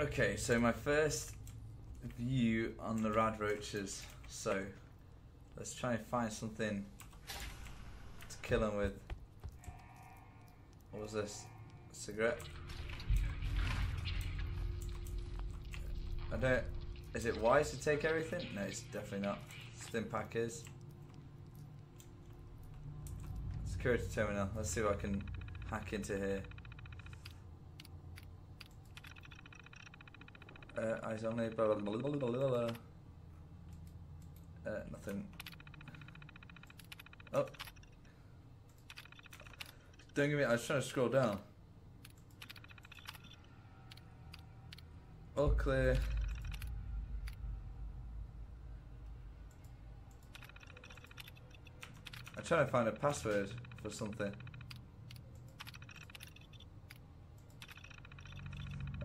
Okay, so my first view on the rad roaches. So let's try and find something to kill them with. What was this? A cigarette? I don't. Is it wise to take everything? No, it's definitely not. Stimpak is. Security terminal. Let's see if I can hack into here. Uh, eyes only. Uh, nothing. Oh. Don't give me. I was trying to scroll down. All clear. I'm trying to find a password for something.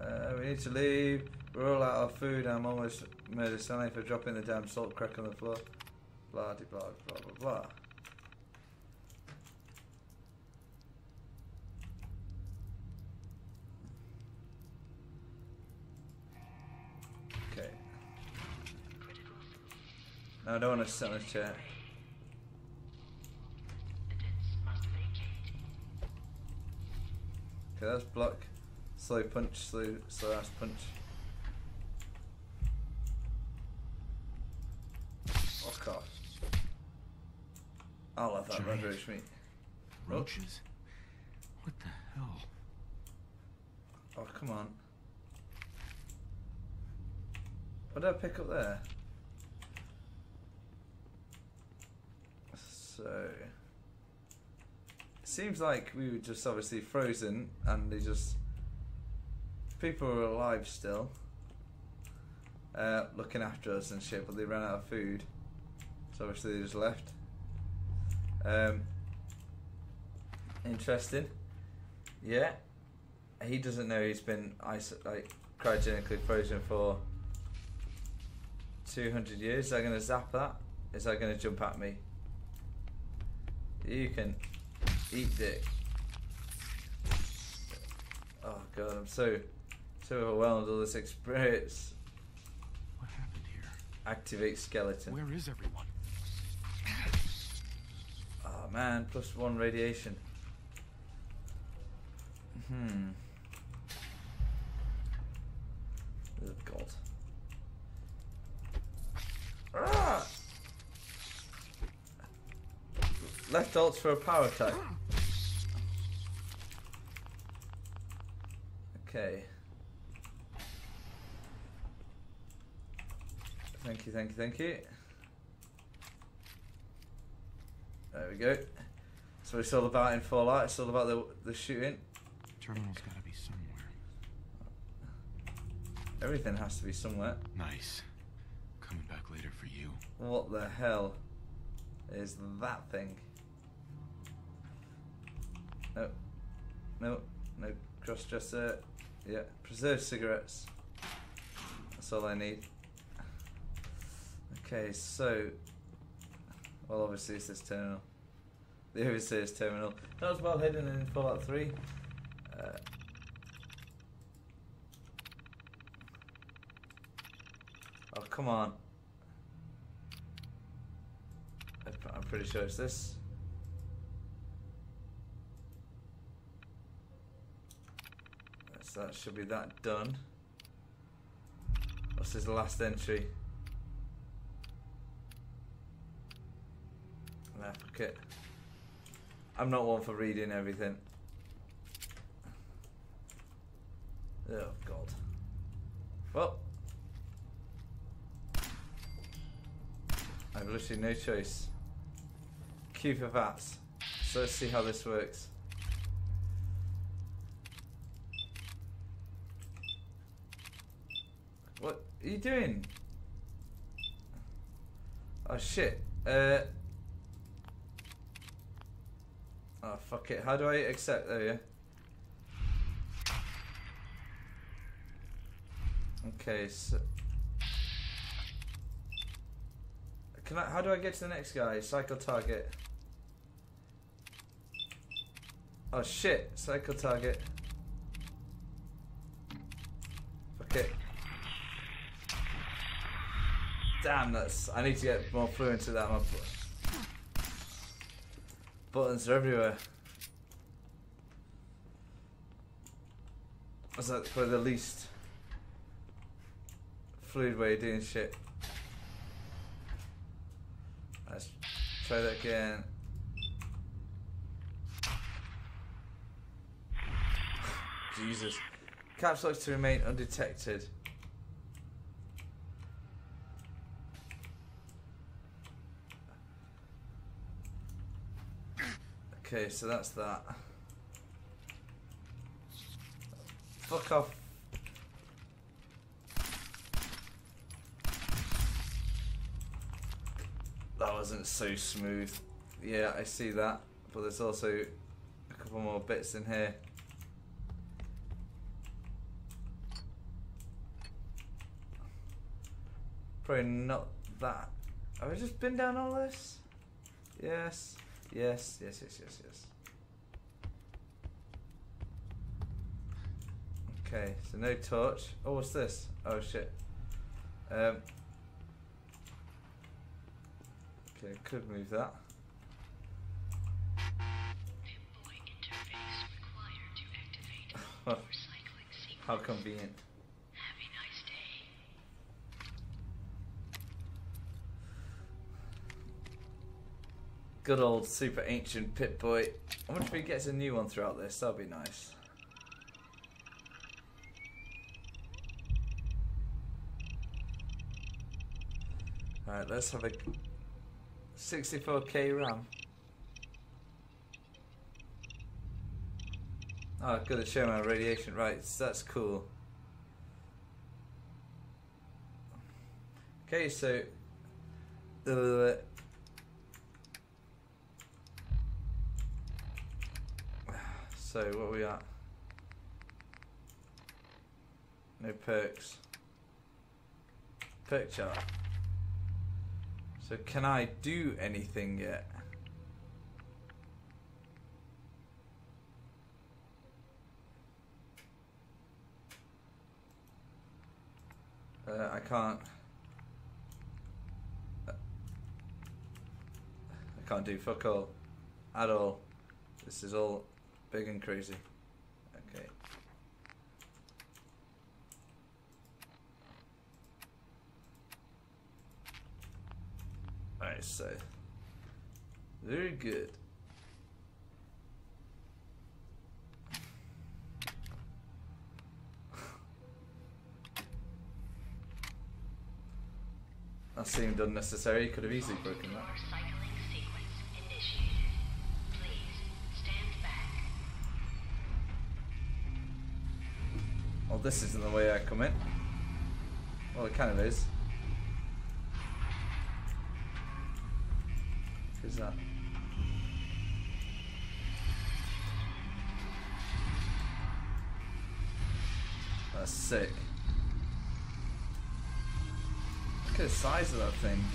Uh, we need to leave. We're all out of food. I'm almost murdered Stanley for dropping the damn salt crack on the floor. Blah de blah blah blah blah. Okay. I don't want to sit on a chair. Okay, that's block. Slow punch, slow, slow ass punch. Fuck off. Let that red Giant. roach meat. Roaches? What the hell? Oh, come on. What did I pick up there? So. It seems like we were just obviously frozen and they just. People were alive still. Uh, looking after us and shit, but they ran out of food. So obviously they just left. Um, interesting. Yeah, he doesn't know he's been iso- like cryogenically frozen for 200 years. Is that going to zap that? Is that going to jump at me? You can eat dick. Oh god, I'm so so overwhelmed with all this experience. What happened here? Activate skeleton. Where is everyone? Man, plus one radiation. Hmm. Oh god. Ah! Left alt for a power attack. Okay. Thank you, thank you, thank you. There we go. So it's all about in Fallout. It's all about the the shooting. Terminal's gotta be somewhere. Everything has to be somewhere. Nice. Coming back later for you. What the hell is that thing? No, no, no cross dresser. Yeah, preserved cigarettes. That's all I need. Okay, so well, obviously it's this terminal. The overseer's terminal. That was well hidden in Fallout 3. Uh, oh, come on. I'm pretty sure it's this. So that should be that done. What's his last entry? Fuck it. I'm not one for reading everything. Oh god. Well. I've literally no choice. Q for VATS. So let's see how this works. What are you doing? Oh shit. Uh. Oh fuck it. How do I accept? There go. Okay, so. Can I? How do I get to the next guy? Cycle target. Oh shit! Cycle target. Fuck Okay. Damn, that's. I need to get more fluent to that. My buttons are everywhere. That's like for the least fluid way of doing shit. Let's try that again. Jesus. Caps locks to remain undetected. Okay, so that's that. Fuck off. That wasn't so smooth. Yeah, I see that. But there's also a couple more bits in here. Probably not that. Have I just been down all this? Yes. Yes, yes, yes, yes, yes. Okay, so no torch. Oh, what's this? Oh shit. Um. Okay, could move that. Pip-Boy interface Good old super ancient Pip-Boy. I wonder if he gets a new one throughout this. That'd be nice. Alright, let's have a 64k RAM. Oh, good to show my radiation. Right, that's cool. Okay, so. Uh, So what are we at? No perks. Perk chart. So can I do anything yet? Uh, I can't. I can't do fuck all. At all. This is all big and crazy. Okay. Alright, so. Very good. That seemed unnecessary. Could have easily broken that. This isn't the way I come in. Well, it kind of is. Who's that? That's sick. Look at the size of that thing.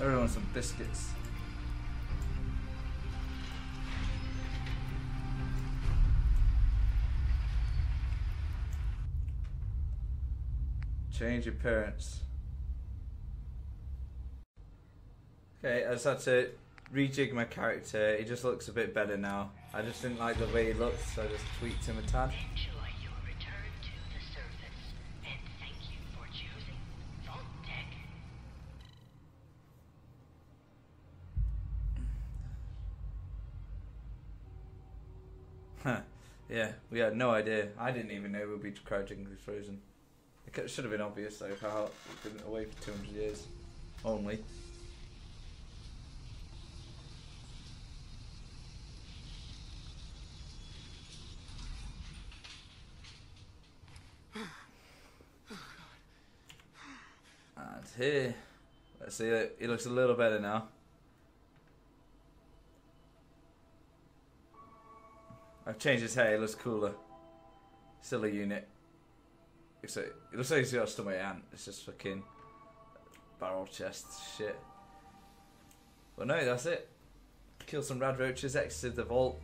Everyone some biscuits. Change your appearance. Okay, I just had to rejig my character. He just looks a bit better now. I just didn't like the way he looked, so I just tweaked him a tad. Enjoy your return to the surface. And thank you for choosing Vault-Tec. Huh. Yeah, we had no idea. I didn't even know we'd be cryogenically frozen. It should have been obvious though how we've been away for 200 years. Only. Ah, and here, let's see, it it looks a little better now. I've changed his hair. It looks cooler. Still a unit. It's a, it looks like he's got a stomach ant. It's just fucking barrel chest shit. Well, no, that's it. Kill some rad roaches, exited the vault,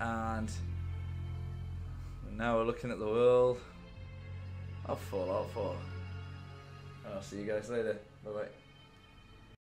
and now we're looking at the world of Fallout 4. I'll see you guys later. Bye bye.